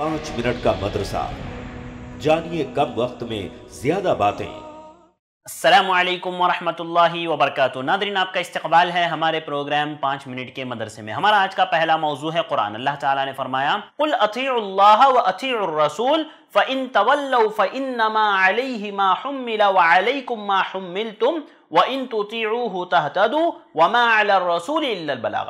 पाँच मिनट का मदरसा। जानिए कम वक्त में ज़्यादा बातें। असलकम वरहमतुल्लाहि वबरकातुहू। नादरीन, आपका इस्तकबाल है हमारे प्रोग्राम पाँच मिनट के मदरसे में। हमारा आज का पहला मौजू है कुरान। अल्लाह ताला ने फरमाया, कुल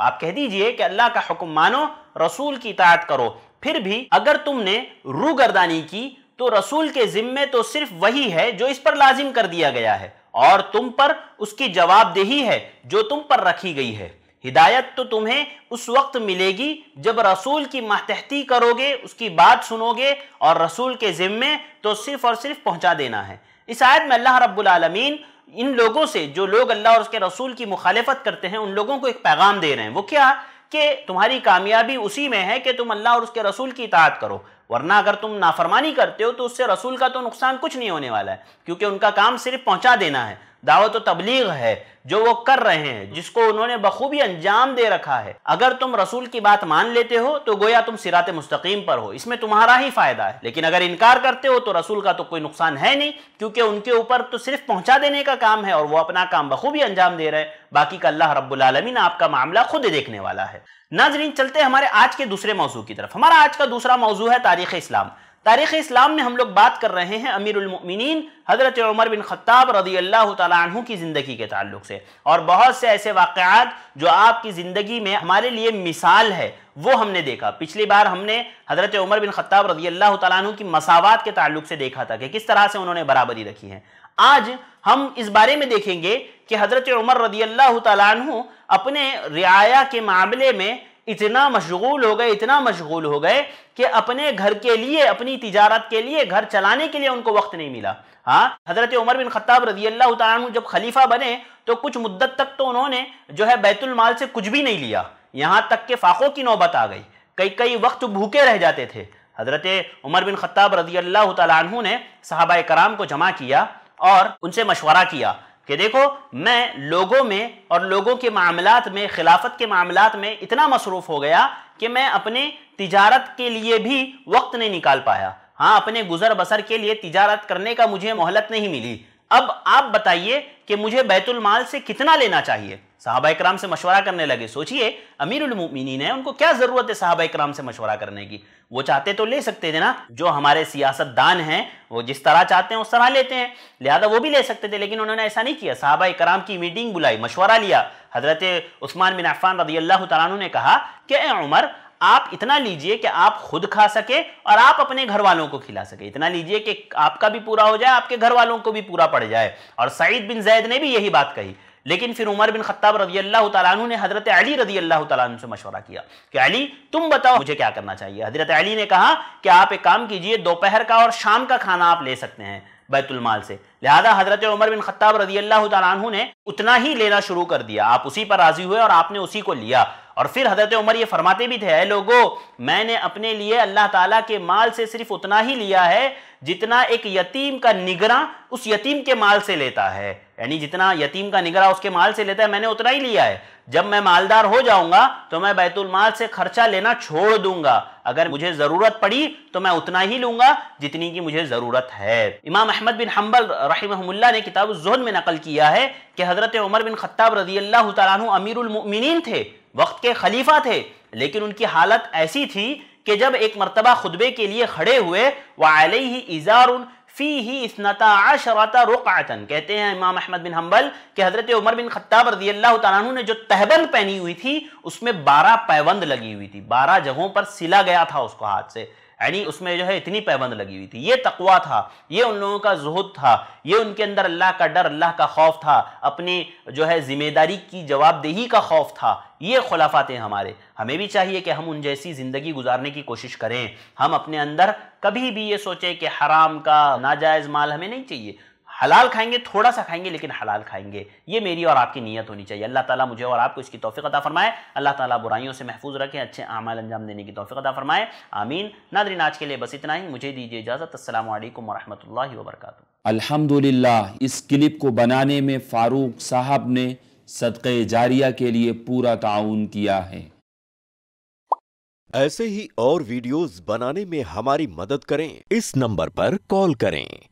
आप कह दीजिए कि अल्लाह का हुक्म मानो, रसूल की इताअत करो। फिर भी अगर तुमने रूगर्दानी की तो रसूल के जिम्मे तो सिर्फ़ वही है जो इस पर लाजिम कर दिया गया है, और तुम पर उसकी जवाबदेही है जो तुम पर रखी गई है। हिदायत तो तुम्हें उस वक्त मिलेगी जब रसूल की मातहती करोगे, उसकी बात सुनोगे, और रसूल के जिम्मे तो सिर्फ़ और सिर्फ़ पहुँचा देना है। इस आयत में अल्लाह रब्बुल आलमीन इन लोगों से, जो लोग अल्लाह और उसके रसूल की मुखालफत करते हैं, उन लोगों को एक पैगाम दे रहे हैं। वो क्या? कि तुम्हारी कामयाबी उसी में है कि तुम अल्लाह और उसके रसूल की इतात करो। वरना अगर तुम नाफरमानी करते हो तो उससे रसूल का तो नुकसान कुछ नहीं होने वाला है, क्योंकि उनका काम सिर्फ़ पहुँचा देना है। दावत तबलीग है, जो वो कर रहे हैं, जिसको उन्होंने बखूबी अंजाम दे रखा है। अगर तुम रसूल की बात मान लेते हो तो गोया तुम सिरात मुस्तकीम पर हो। इसमें तुम्हारा ही फ़ायदा है। लेकिन अगर इनकार करते हो तो रसूल का तो कोई नुकसान है नहीं, क्योंकि उनके ऊपर तो सिर्फ़ पहुँचा देने का काम है, और वो अपना काम बखूबी अंजाम दे रहे हैं। बाकी का अल्लाह रब्बुल आपका मामला खुद देखने वाला है। नाजरीन, चलते हमारे आज के दूसरे मौजू की तरफ़। हमारा आज का दूसरा मौजू है तारीख इस्लाम। तारीख इस्लाम में हम लोग बात कर रहे हैं अमीरमिन हज़रत उमर बिन ख़त्ताब रदी अल्लाह तु की ज़िंदगी के ताल्लुक से। और बहुत से ऐसे वाक़ात जो आपकी ज़िंदगी में हमारे लिए मिसाल है, वो हमने देखा। पिछली बार हमने हज़रत उमर बिन ख़त्ताब रदी अल्लाह तु की मसावत के ताल्लुक से देखा था कि किस तरह से उन्होंने बराबरी रखी है। आज हम इस बारे में देखेंगे कि हज़रत उमर रदी अल्लाह तु अपने रियाया के मामले में इतना मशगूल हो गए, इतना मशगूल हो गए कि अपने घर के लिए, अपनी तिजारत के लिए, घर चलाने के लिए उनको वक्त नहीं मिला। हाँ हज़रत उमर बिन खत्ताब रज़ी अल्लाह जब खलीफा बने तो कुछ मुद्दत तक तो उन्होंने जो है बैतुल माल से कुछ भी नहीं लिया। यहाँ तक के फाकों की नौबत आ गई। कई कई वक्त भूखे रह जाते थे। हज़रत उमर बिन खत्ताब रज़ी अल्लाह तु ने साहबा कराम को जमा किया और उनसे मशवरा किया। कि देखो, मैं लोगों में और लोगों के मामलात में, खिलाफत के मामलात में इतना मसरूफ़ हो गया कि मैं अपने तिजारत के लिए भी वक्त नहीं निकाल पाया। हाँ अपने गुजर बसर के लिए तिजारत करने का मुझे मोहलत नहीं मिली। अब आप बताइए कि मुझे बैतुल माल से कितना लेना चाहिए? साहबा कराम से मशवरा करने लगे। सोचिए अमीरमिन है, उनको क्या ज़रूरत है साहबा कराम से मशवरा करने की? वो चाहते तो ले सकते थे ना, जो हमारे सियासतदान हैं, वो जिस तरह चाहते हैं उस तरह लेते हैं। लिहाजा वो भी ले सकते थे, लेकिन उन्होंने ऐसा नहीं किया। साहबा कराम की मीटिंग बुलाई, मशवरा लिया। हज़रत उस्मान बिन अफ़ान रदी अल्लाह तु ने कहा कि उमर आप इतना लीजिए कि आप खुद खा सके और आप अपने घर वालों को खिला सके। इतना लीजिए कि आपका भी पूरा हो जाए, आपके घर वालों को भी पूरा पड़ जाए। और सईद बिन जैद ने भी यही बात कही। लेकिन फिर उमर बिन खत्ताब रज़ी अल्लाह तु ने हज़रत अली रज़ी अल्लाह तु से मशवरा किया कि, अली, तुम बताओ मुझे क्या करना चाहिए? हज़रत अली ने कहा कि, आप एक काम कीजिए, दोपहर का और शाम का खाना आप ले सकते हैं बैतुलमाल से। लिहाजा हज़रत उमर बिन खत्ताब रज़ी अल्लाह तु ने उतना ही लेना शुरू कर दिया। आप उसी पर राज़ी हुए और आपने उसी को लिया। और फिर हज़रत उमर ये फरमाते भी थे लोगो, मैंने अपने लिए अल्लाह ताला के माल से सिर्फ़ उतना ही लिया है जितना एक यतीम का निगरा उस यतीम के माल से लेता है। यानी जितना यतीम का निगरा उसके माल से लेता है, मैंने उतना ही लिया है। जब मैं मालदार हो जाऊँगा तो मैं बैतुल माल से खर्चा लेना छोड़ दूँगा। अगर मुझे ज़रूरत पड़ी तो मैं उतना ही लूँगा जितनी की मुझे ज़रूरत है। इमाम अहमद बिन हम्बल रहीमहुल्लाह ने किताब जोहन में नकल किया है कि हज़रत उमर बिन खत्ताब रज़ी अल्लाह तु अमीरमिन थे। वक्त के खलीफा थे, लेकिन उनकी हालत ऐसी थी कि जब एक मरतबा खुतबे के लिए खड़े हुए वाले ही इजार फ़ी ही इसनता कहते हैं इमाम अहमद बिन हम्बल के हज़रत उमर बिन खत्ताब रज़ी अल्लाह तु ने जो तहबंद पहनी हुई थी, उसमें बारह पैबंद लगी हुई थी। बारह जगहों पर सिला गया था उसको हाथ से। यानी उसमें जो है इतनी पैबंद लगी हुई थी। ये तकवा था, ये उन लोगों का जहद था, ये उनके अंदर अल्लाह का डर, अल्लाह का खौफ था, अपनी जो है ज़िम्मेदारी की जवाबदेही का खौफ था। ये खुलाफात हैं हमारे। हमें भी चाहिए कि हम उन जैसी ज़िंदगी गुजारने की कोशिश करें। हम अपने अंदर कभी भी ये सोचें कि हराम का नाजायज़ माल हमें नहीं चाहिए। हलाल खाएँगे थोड़ा सा खाएँगे लेकिन हलाल खाएँगे। ये मेरी और आपकी नीयत होनी चाहिए। अल्लाह ताला मुझे और आपको इसकी तोफ़ी अता फरमाए। अल्लाह ताला बुराइयों से महफूज रखें अच्छे अमाल अंजाम देने की तोफ़ी अता फरमाए। आमीन। नादरीन आज के लिए बस इतना ही। मुझे दीजिए इजाज़त। असल वरहमल वर्क अल्हम्दुलिल्लाह इस क्लिप को बनाने में फ़ारूक साहब ने सदक़ जारिया के लिए पूरा ताउन किया है। ऐसे ही और वीडियोस बनाने में हमारी मदद करें। इस नंबर पर कॉल करें।